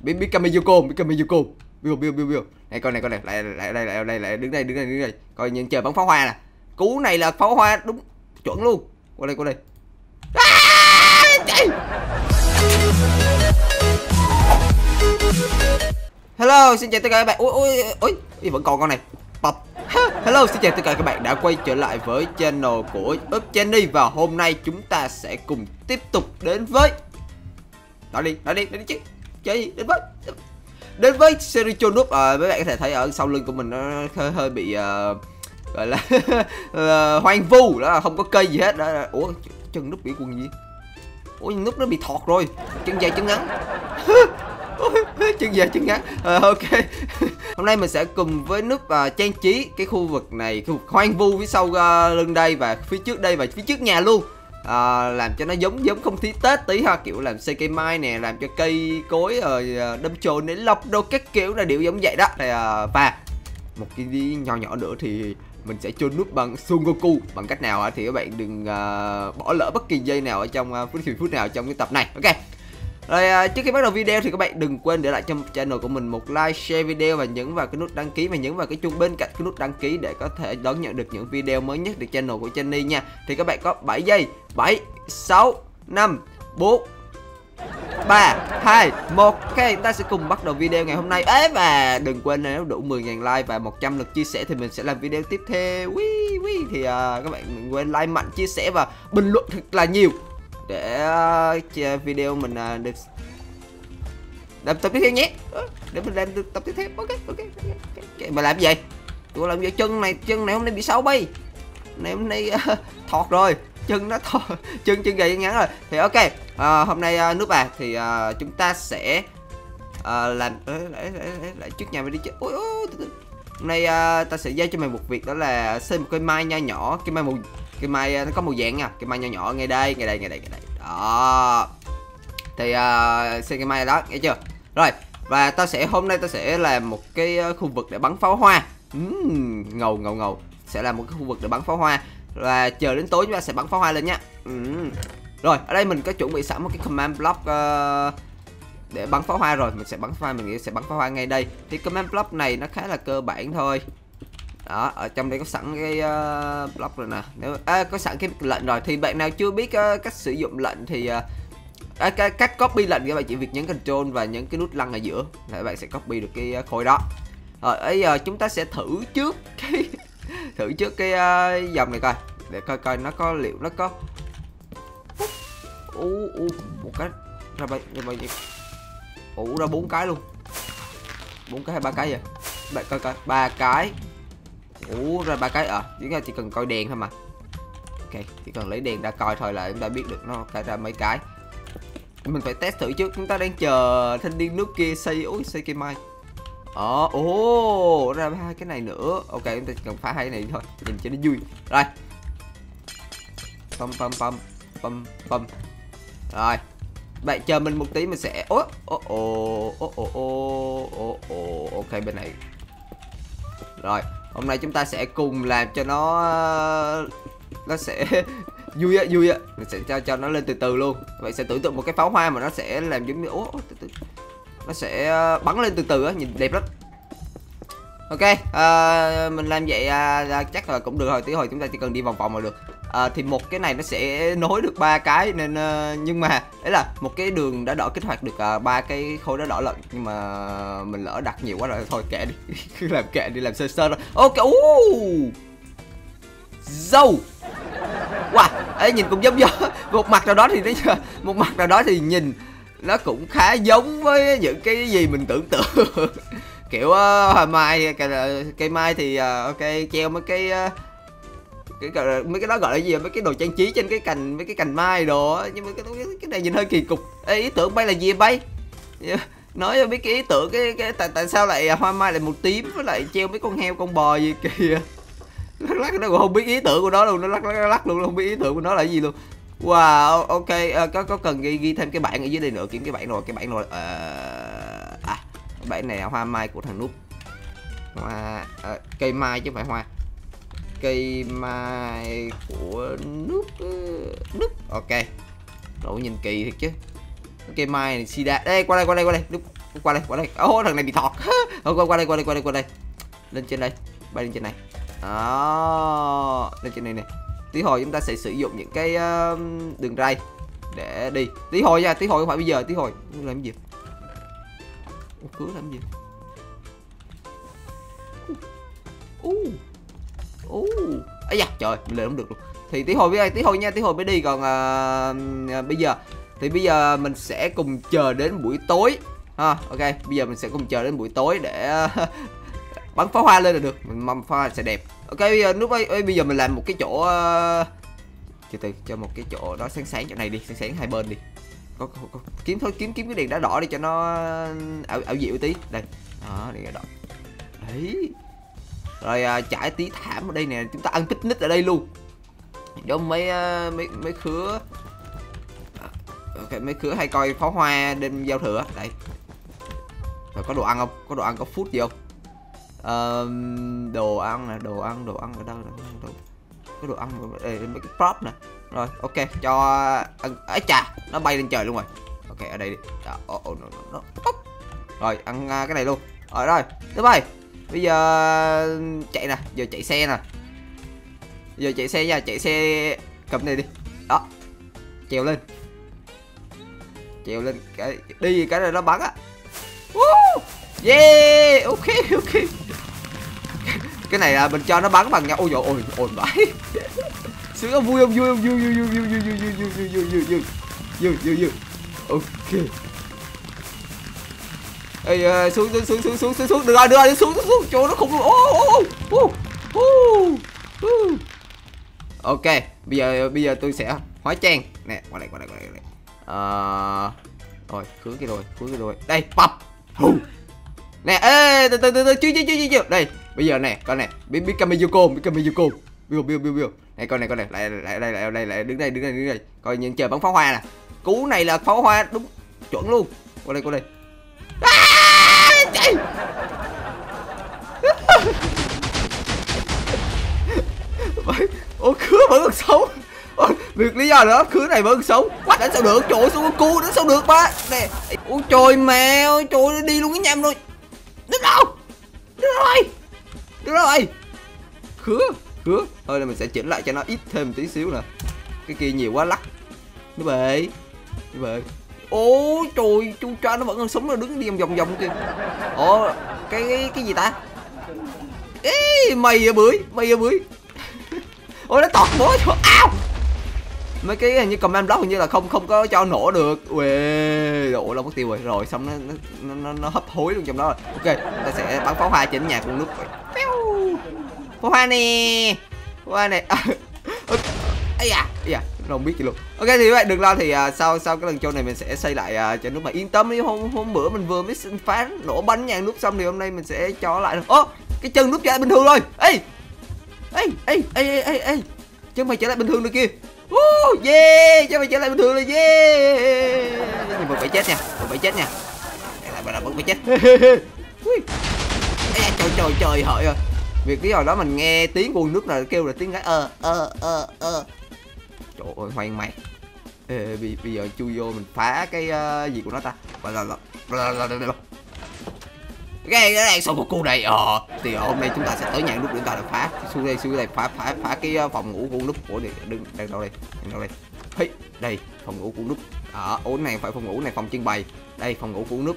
biết biết Kamiyuko biết Kamiyuko biết biu biu biu biết này con này con này lại lại đây lại đây lại đứng đây đứng đây đứng đây coi nhìn chờ bắn pháo hoa nè cú này là pháo hoa đúng chuẩn luôn qua đây qua đây à, chạy Hello, xin chào tất cả các bạn. Ui ui ui, ui vẫn còn con này. Bập. Hello, xin chào tất cả các bạn đã quay trở lại với channel của Up Jenny và hôm nay chúng ta sẽ cùng tiếp tục đến với Nói đi, nói đi, nói đi chứ. Chơi? Đến với Đến với series chôn núp à, ờ, mấy bạn có thể thấy ở sau lưng của mình nó hơi, hơi bị uh, gọi là uh, hoang vu đó là không có cây gì hết đó. Ủa chân núp bị quần gì? Ủa núp nó bị thọt rồi. Chân dài chân ngắn. chân dài chân ngắn à, ok hôm nay mình sẽ cùng với nút uh, trang trí cái khu vực này khu vực hoang vu phía sau uh, lưng đây và phía trước đây và phía trước nhà luôn à, làm cho nó giống giống không khí tết tí ha kiểu làm xây cây mai nè làm cho cây cối rồi uh, đâm chồi nến lọc đâu các kiểu là điệu giống vậy đó. Thì, uh, và một cái nhỏ nhỏ nữa thì mình sẽ chôn nút bằng Son Goku. Bằng cách nào thì các bạn đừng uh, bỏ lỡ bất kỳ giây nào ở trong uh, phút phút nào trong cái tập này. Ok rồi à, trước khi bắt đầu video thì các bạn đừng quên để lại cho channel của mình một like, share video và nhấn vào cái nút đăng ký và nhấn vào cái chuông bên cạnh cái nút đăng ký để có thể đón nhận được những video mới nhất từ channel của Jenny nha. Thì các bạn có 7 giây. 7 6 5 4 3 2 1 Ok, chúng ta sẽ cùng bắt đầu video ngày hôm nay. Ế và đừng quên nếu đủ 10.000 like và 100 lượt chia sẻ thì mình sẽ làm video tiếp theo. Wee, wee. thì uh, các bạn đừng quên like mạnh, chia sẻ và bình luận thật là nhiều để ờ, video mình ờ, được làm tập tiếp theo nhé. Ờ, để mình làm tập tiếp theo. Ok ok, okay. okay. mà làm gì vậy? Tôi làm gì chân này chân này hôm nay bị xấu bay. Này hôm nay uh, thọt rồi. Chân nó thọt chân chân gầy ngắn rồi. Thì ok uh, hôm nay uh, nước bà thì uh, chúng ta sẽ uh, làm lại, lại, lại, lại trước nhà mình đi chứ. Ôi, ôi, hôm nay uh, ta sẽ giao cho mày một việc đó là xây một cây mai nho nhỏ cây mai màu cái mai nó có màu vàng nha. Cái mai nhỏ nhỏ ngay đây ngay đây ngay đây ngay đây. Đó. Thì uh, xem cái mai đó nghe chưa? Rồi và ta sẽ hôm nay ta sẽ làm một cái à, khu vực để bắn pháo hoa. Uhm, ngầu ngầu ngầu. Sẽ làm một cái khu vực để bắn pháo hoa. Và chờ đến tối chúng ta sẽ bắn pháo hoa lên nhá. uhm. rồi ở đây mình có chuẩn bị sẵn một cái command block uh, để bắn pháo hoa rồi. Mình sẽ bắn pháo hoa mình nghĩ sẽ bắn pháo hoa ngay đây. Thì command block này nó khá là cơ bản thôi đó ở trong đây có sẵn cái uh, block rồi nè. Nếu à, có sẵn cái lệnh rồi. Thì bạn nào chưa biết uh, cách sử dụng lệnh thì uh, à, cái cách copy lệnh các bạn chỉ việc nhấn control và nhấn cái nút lăn ở giữa là bạn sẽ copy được cái khối đó. Rồi bây giờ chúng ta sẽ thử trước cái thử trước cái uh, dòng này coi. Để coi coi nó có liệu nó có. U u một cái ra bao ra bao nhiêu? Ủ ra bốn cái luôn. Bốn cái hay ba cái vậy? Bạn coi coi ba cái ủa, ra ba cái à chúng ta chỉ cần coi đèn thôi mà. Ok, chỉ cần lấy đèn ra coi thôi là chúng ta biết được nó phải ra mấy cái. Mình phải test thử trước chúng ta đang chờ thanh niên nước kia xây ối xây cây mai. Ờ ồ, ra hai cái này nữa. Ok, chúng ta chỉ cần phá hai cái này thôi, nhìn cho nó vui. Rồi. Pom pom pom pom pom. rồi. Bạn chờ mình một tí mình sẽ, ố ồ ồ ồ ồ ồ ồ ok, bên này. Rồi hôm nay chúng ta sẽ cùng làm cho nó nó sẽ vui á vui á. Mình sẽ cho cho nó lên từ từ luôn. Vậy sẽ tưởng tượng một cái pháo hoa mà nó sẽ làm giống như ố từ từ. Nó sẽ ờ, bắn lên từ từ á nhìn đẹp lắm. Ok à, mình làm vậy à, chắc là cũng được rồi. Tí hồi chúng ta chỉ cần đi vòng vòng là được à, thì một cái này nó sẽ nối được ba cái nên uh, nhưng mà đấy là một cái đường đã đỏ kích hoạt được ờ, ba uh, cái khối đã đỏ lận nhưng mà mình lỡ đặt nhiều quá rồi thôi kệ đi. Cứ làm kệ đi làm sơ sơ rồi ok uh. dâu! Wow ấy nhìn cũng giống giống. Một mặt nào đó thì nó một mặt nào đó thì nhìn nó cũng khá giống với những cái gì mình tưởng tượng. Kiểu uh, mai cây, cây mai thì uh, ok treo mấy cái uh, cái mấy cái đó gọi là gì à? mấy cái đồ trang trí trên cái cành mấy cái cành mai đồ nhưng mà cái, cái này nhìn hơi kỳ cục. Ê, ý tưởng bay là gì bay? Nói cho biết cái ý tưởng cái cái tại tại sao lại hoa mai lại một tím với lại treo mấy con heo con bò gì kìa? Lắc lắc nó còn không biết ý tưởng của nó luôn nó lắc lắc lắc luôn không biết ý tưởng của nó là gì luôn. Wow ok à, có có cần ghi ghi thêm cái bản ở dưới đây nữa kiếm cái bản rồi cái bản rồi à, ờ, à cái bản này là hoa mai của thằng nút. Hoa à, cây mai chứ không phải hoa cây mai của nước ờ, nước. Ok đủ nhìn kỳ thiệt chứ. Cây mai này sida đây qua đây qua đây qua đây. Nước qua đây qua đây. Ô thằng này bị thọt. Thôi, qua qua đây qua đây qua đây qua đây. Lên trên đây bay lên trên này. Đó lên trên này nè. Tí hồi chúng ta sẽ sử dụng những cái uh, đường ray để đi. Tí hồi nha tí hồi không phải bây giờ tí hồi. Làm gì? Ủa, cứ làm gì? U ú ấy da trời mình lên không được luôn. Thì tí hồi với tí hồi nha tí hồi mới đi còn uh, bây giờ. Thì bây giờ mình sẽ cùng chờ đến buổi tối. Ha ok bây giờ mình sẽ cùng chờ đến buổi tối để ờ, bắn pháo hoa lên là được. Mình mong pháo hoa sẽ đẹp. Ok bây giờ lúc ấy, bây giờ mình làm một cái chỗ uh, từ từ cho một cái chỗ đó sáng sáng chỗ này đi sáng sáng hai bên đi. Có, có, có. kiếm thôi kiếm kiếm cái đèn đá đỏ đi cho nó ảo ảo diệu tí. Đây đó đèn đá đỏ. Đấy rồi à, trải tí thảm ở đây nè chúng ta ăn picnic ở đây luôn. Giống mấy uh, mấy mấy khứa. À, ok mấy khứa hay coi pháo hoa đêm giao thừa đây. Rồi có đồ ăn không? Có đồ ăn có food gì không? Uh, đồ ăn nè đồ ăn đồ ăn ở đâu đồ, có đồ ăn đây mấy cái prop nè. Rồi ok cho à, ăn ấy chà nó bay lên trời luôn rồi. Ok ở đây đi. Đó, oh, oh, no, no, no. rồi ăn uh, cái này luôn. Rồi rồi tiếp bay bây giờ chạy nè giờ chạy xe nè giờ chạy xe nha chạy xe cầm này đi đó trèo lên trèo lên cái đi cái này nó bắn á yeah ok ok cái này là mình cho nó bắn bằng nhau ôi dồi ôi ôi vãi sướng không vui không vui không vui vui vui vui vui vui vui vui vui vui vui vui vui vui ok Ê, ờ, xuống xuống xuống xuống xuống xuống xuống. Được rồi được rồi xuống xuống xuống. Chỗ nó khủng luôn ô ô ô ok bây giờ bây giờ tôi sẽ hóa trang. Nè qua đây qua đây qua đây, qua đây. À, rồi cứ cái rồi cứ cái rồi đây bập. Nè ê từ từ từ từ chưa chưa chưa chưa đây bây giờ nè con nè. Biết biết Kamiyuko biết Kamiyuko biu biu biu biu này con này con này lại lại đây lại đây lại đứng đây đứng đây đứng đây. Coi nhìn chờ bắn pháo hoa nè. Cú này là pháo hoa đúng chuẩn luôn. Qua đây qua đây chạy ô khứa vẫn còn sống. Ôi, việc lý do nữa khứa này vẫn sống. Quá đánh sao được? Trời xuống cu đánh sao được ba? Nè. Ôi trời mẹ ơi trời đi luôn cái nhầm rồi. Đứng đâu? Đứng rồi. Đứng rồi. Khứa khứa. Thôi là mình sẽ chỉnh lại cho nó ít thêm tí xíu nè. Cái kia nhiều quá lắc. Nó bể nó bể ôi trời chu cha nó vẫn còn sống nó đứng đi vòng vòng kìa. Ồ cái cái, cái gì ta? Ê mày à bưởi mày à bưởi. Ôi nó tọt bố cho ao mấy cái hình như comment block hình như là không không có cho nổ được. Ui ủa đâu mất tiêu rồi. Rồi xong nó nó nó, nó hấp hối luôn trong đó. Rồi ok ta sẽ bắn pháo hoa trên nhà con nước pháo hoa nè! Pháo hoa nè. Ấy à ấy à không biết gì luôn ok thì các bạn đừng lo thì uh, sau sau cái lần show này mình sẽ xây lại uh, cho nước mà yên tâm đi. Hôm hôm bữa mình vừa mới phá nổ bánh nhà nước xong thì hôm nay mình sẽ cho lại ô cái chân nút trở lại bình thường rồi. Ê ê ê ê ê ê chân mày trở lại bình thường rồi kia Woo yeah chân mày trở lại bình thường rồi yeah. Nhưng mà phải chết nha mình phải chết nha. Đây là vẫn phải chết. Ê, trời trời trời hợi rồi việc cái hồi đó mình nghe tiếng nguồn nước là kêu là tiếng gái ơ ơ ơ ơ trời ơi hoang mạc Ê, bây, bây giờ chui vô mình phá cái uh, gì của nó ta? Cái cái này sau một cô này ờ thì hôm nay chúng ta sẽ tới nhà lúc để ta được phá. Xuống đây xuống đây phá phá phá cái ờ, phòng ngủ của nút của đừng đang đâu đây đang đâu đây. Hey, đây phòng ngủ của nút ở à, này phải phòng ngủ này phòng trưng bày. Đây phòng ngủ của nút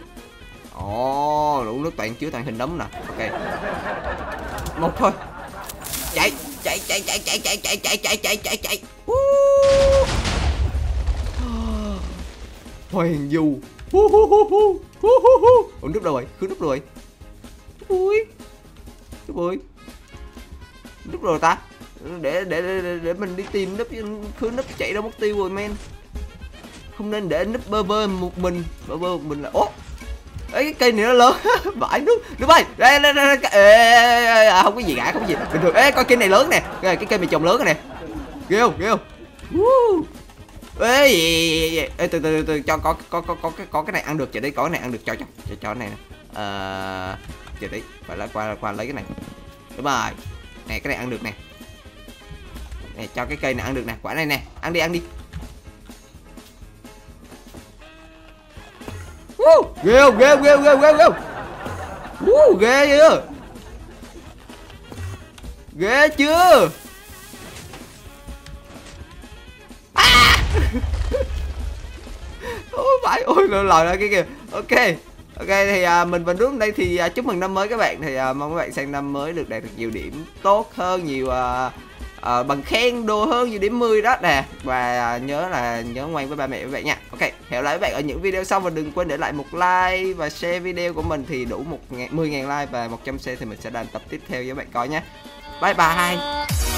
ồ oh, nước toàn chứa toàn hình đấm nè. Ok. Một thôi. Chạy chạy chạy chạy chạy chạy chạy chạy chạy chạy chạy chạy hoàng du ủa núp đâu rồi cứ núp rồi ui núp rồi núp rồi ta để để để, để mình đi tìm núp cứ núp chạy đâu mất tiêu rồi men không nên để núp bơ bơ một mình bơ bơ một mình là ố ấy cái cây này nó lớn. Vãi nước nước ơi đây đây đây ê, à, không có gì cả không có gì. Bình thường ê coi cây này lớn nè. Cái cây mày trồng lớn nè. Ghê không ghê không? Ê ê từ từ từ cho có có có có cái có cái này ăn được chờ đấy có cái này ăn được cho cho cho cho cái này nè. Ờ chờ đấy phải lấy qua qua lấy cái này. Đúng rồi. Nè cái này ăn được nè. Nè cho cái cây này ăn được nè. Quả này nè ăn đi ăn đi. Ghê không? Ghê không? Ghê không? Ghê không? Ghê không? Uh, ghê chưa? Ghê chưa? À! ôi phải. Ôi lòi lòi ra cái kìa. Ok. Ok thì à, mình và nước đây thì à, chúc mừng năm mới các bạn. Thì à, mong các bạn sang năm mới được đạt được nhiều điểm tốt hơn nhiều à, uh, bằng khen đồ hơn nhiều điểm 10 đó. Nè và uh, nhớ là nhớ ngoan với ba mẹ với bạn nha. Ok hẹn lại các bạn ở những video sau và đừng quên để lại một like và share video của mình thì đủ một ngàn, 10 ngàn like và 100 share thì mình sẽ làm tập tiếp theo với bạn coi nhé bye bye.